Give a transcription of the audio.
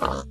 あっ。